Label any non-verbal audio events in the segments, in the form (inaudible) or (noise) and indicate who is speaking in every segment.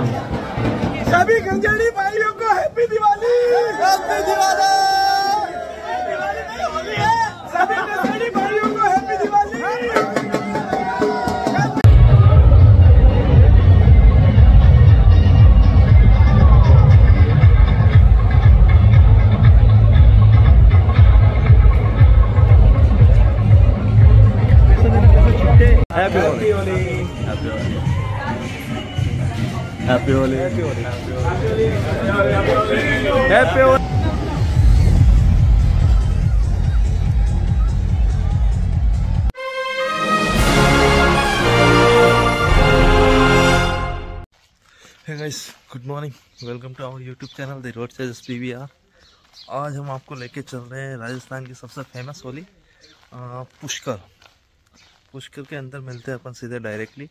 Speaker 1: सभी गंजेड़ी भाइयों को हैप्पी दिवाली। हैप्पी दिवाली। है। सभी गंजेड़ी भाइयों को happy Diwali.
Speaker 2: Happy Holi happy Holi happy Holi happy Holi
Speaker 3: hey guys good morning welcome to our YouTube channel the road size P V R आज हम आपको लेके चल रहे हैं राजस्थान की सबसे फ़ेमस होली पुष्कर। पुष्कर के अंदर मिलते हैं अपन सीधे डायरेक्टली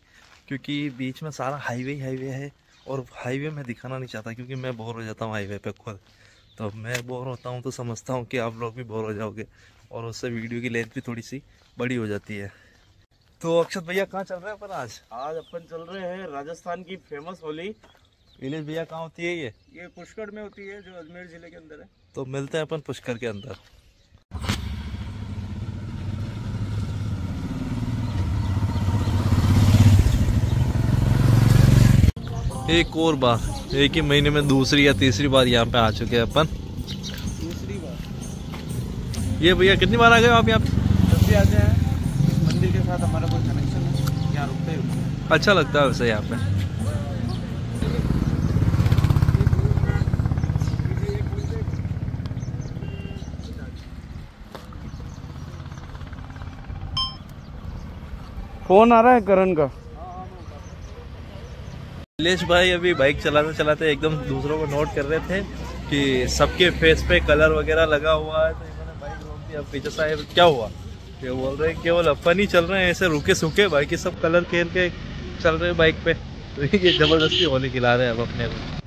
Speaker 3: क्योंकि बीच में सारा हाईवे ही हाईवे है। और हाईवे में दिखाना नहीं चाहता क्योंकि मैं बोर हो जाता हूँ हाईवे पे खुद। तो मैं बोर होता हूँ तो समझता हूँ कि आप लोग भी बोर हो जाओगे और उससे वीडियो की लेंथ भी थोड़ी सी बड़ी हो जाती है। तो अक्षत भैया कहाँ चल रहे हैं अपन आज?
Speaker 2: आज अपन चल रहे हैं राजस्थान की फ़ेमस होली।
Speaker 3: विलेज भैया कहाँ होती है ये?
Speaker 2: ये पुष्कर में होती है जो अजमेर ज़िले के अंदर है।
Speaker 3: तो मिलते हैं अपन पुष्कर के अंदर। एक और बार एक ही महीने में दूसरी या तीसरी बार यहाँ पे आ चुके हैं अपन।
Speaker 2: दूसरी बार।
Speaker 3: ये भैया कितनी बार आ गए आप यहाँ पे?
Speaker 2: जब भी आते हैं मंदिर के साथ हमारा कोई कनेक्शन है यहाँ रुकते ही।
Speaker 3: अच्छा लगता है वैसे यहाँ पे।
Speaker 2: फ़ोन आ रहा है करण का।
Speaker 3: नीलेश भाई अभी बाइक चलाते चलाते एकदम दूसरों को नोट कर रहे थे कि सबके फेस पे कलर वगैरह लगा हुआ है तो इन्होंने बाइक रोक दिया। पीछे साहब, क्या हुआ? ये बोल रहे केवल अपन ही चल रहे हैं, ऐसे रुके सूखे, बाकी सब कलर खेल के चल रहे हैं बाइक पे। (laughs) तो ये ज़बरदस्ती होली खिला रहे हैं अब अपने को।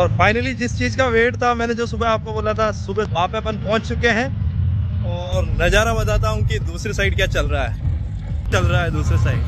Speaker 3: और फाइनली जिस चीज़ का वेट था, मैंने जो सुबह आपको बोला था, सुबह वहाँ पे अपन पहुँच चुके हैं और नज़ारा बताता हूँ कि दूसरी साइड क्या चल रहा है। चल रहा है दूसरी साइड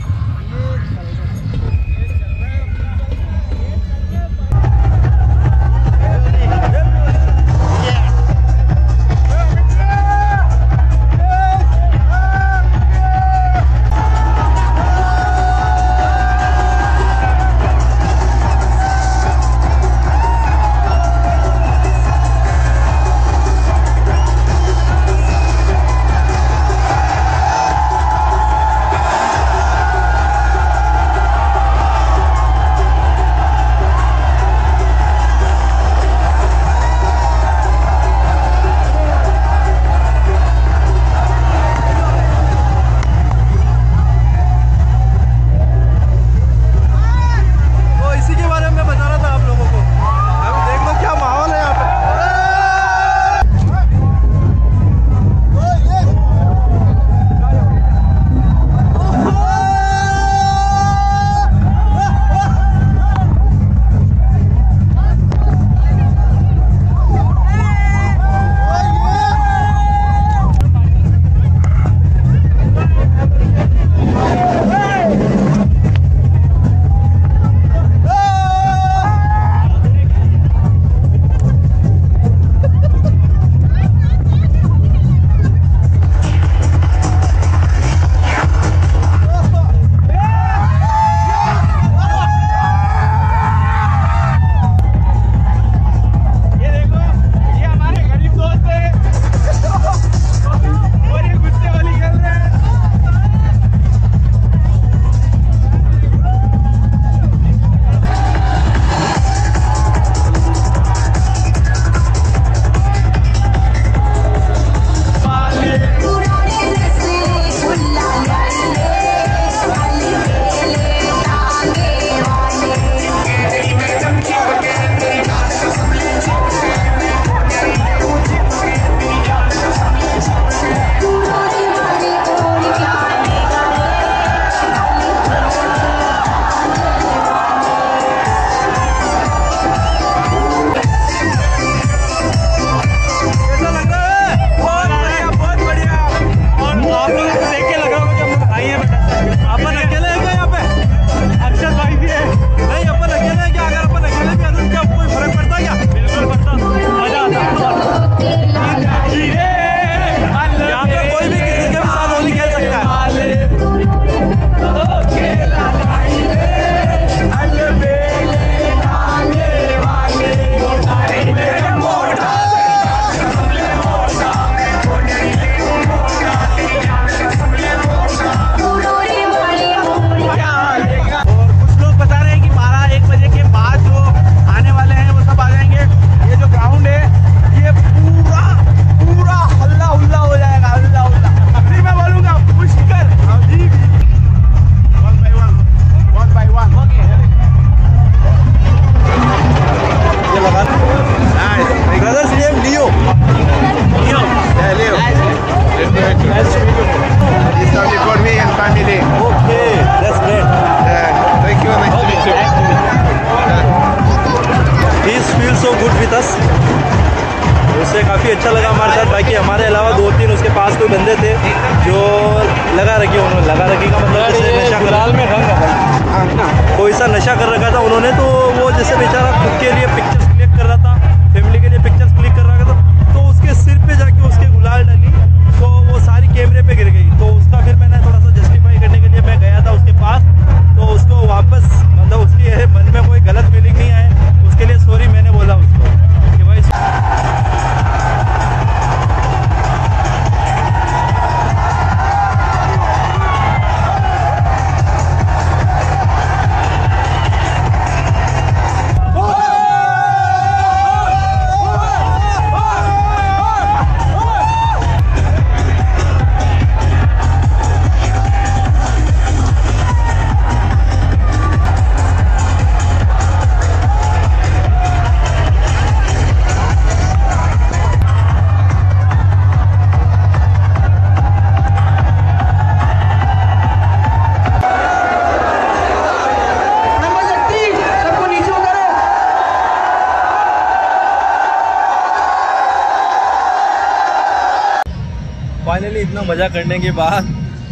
Speaker 3: फाइनली इतना मज़ा करने के बाद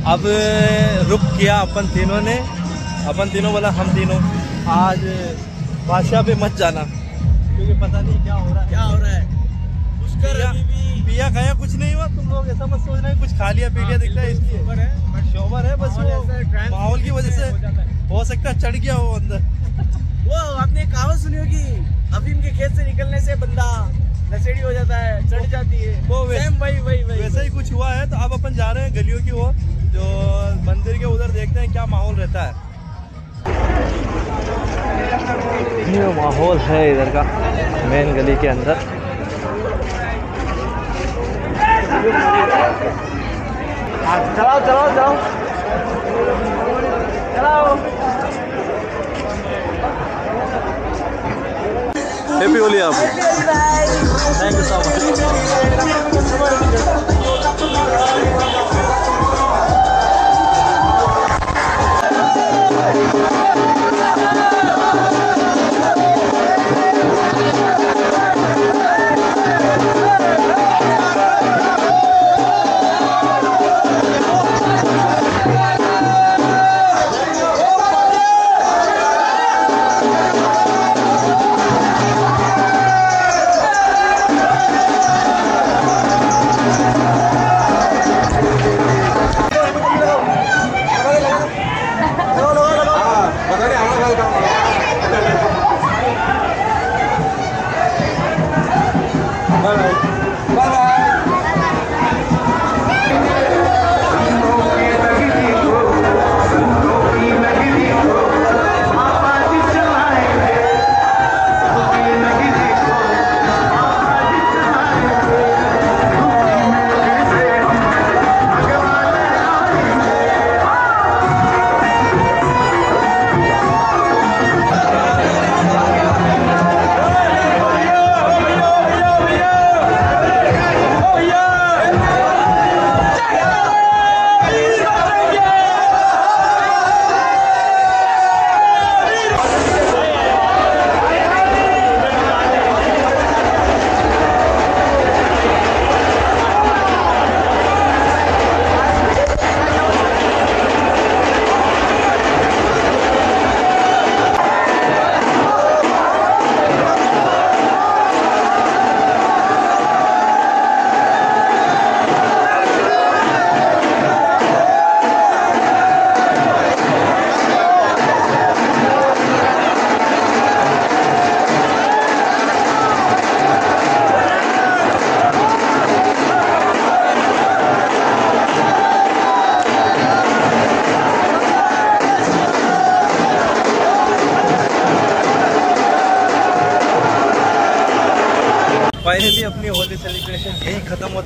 Speaker 3: अब रुक किया अपन तीनों ने। अपन तीनों बोला हम तीनों आज बादशाह पे मत जाना। क्योंकि पता नहीं क्या हो रहा है। क्या हो रहा है? पिया, पिया खाया कुछ नहीं हुआ। तुम लोग ऐसा मत सोचना कुछ खा लिया पी लिया दिखता है इसलिए। शोबर है बस वो माहौल की वजह से हो सकता है चढ़ गया वो अंदर। (laughs)
Speaker 4: वो आपने कहावत सुनी होगी अफीम के खेत से निकलने से बंदा नशेड़ी हो जाता है चढ़ जाती है।
Speaker 3: वो वैसे-
Speaker 4: सेम वही वही वही
Speaker 3: वैसा ही कुछ हुआ है तो अब अपन जा रहे हैं गलियों की ओर जो मंदिर के उधर देखते हैं क्या माहौल रहता है। ये माहौल है इधर का मेन गली के अंदर।
Speaker 4: चलाओ चलाओ चलाओ चलाओ।
Speaker 3: हैप्पी होली आप थैंक यू सो मच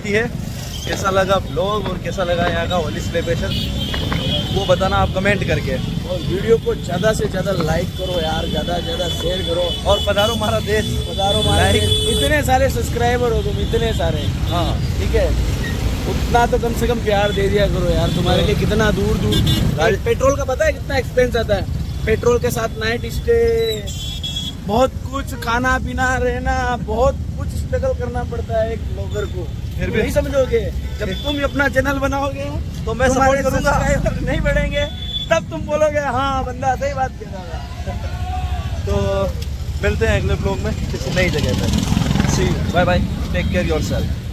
Speaker 3: होती है। कैसा लगा ब्लॉग और कैसा लगा यहाँ का होली सेलिब्रेशन वो बताना आप कमेंट करके।
Speaker 4: और वीडियो को ज़्यादा से ज़्यादा लाइक करो यार ज़्यादा से ज़्यादा शेयर करो।
Speaker 3: और पधारो हमारा देश
Speaker 4: पधारो हमारे देश। इतने सारे सब्सक्राइबर हो तुम इतने सारे।
Speaker 3: हाँ।
Speaker 4: ठीक है? उतना तो कम से कम प्यार दे दिया करो यार तुम्हारे लिए कितना दूर दूर। पेट्रोल का पता है कितना एक्सपेंस आता है? पेट्रोल के साथ नाइट स्टे बहुत कुछ खाना पीना रहना बहुत कुछ स्ट्रगल करना पड़ता है एक ब्लॉगर को।
Speaker 3: फिर भी-
Speaker 4: नहीं समझोगे। जब तुम अपना चैनल बनाओगे
Speaker 3: तो मैं सपोर्ट करूँगा।
Speaker 4: नहीं बढ़ेंगे। तब तुम बोलोगे हाँ बंदा सही बात कह रहा था। (laughs)
Speaker 3: तो मिलते हैं अगले ब्लॉग में किसी नई जगह पर see bye bye take care yourself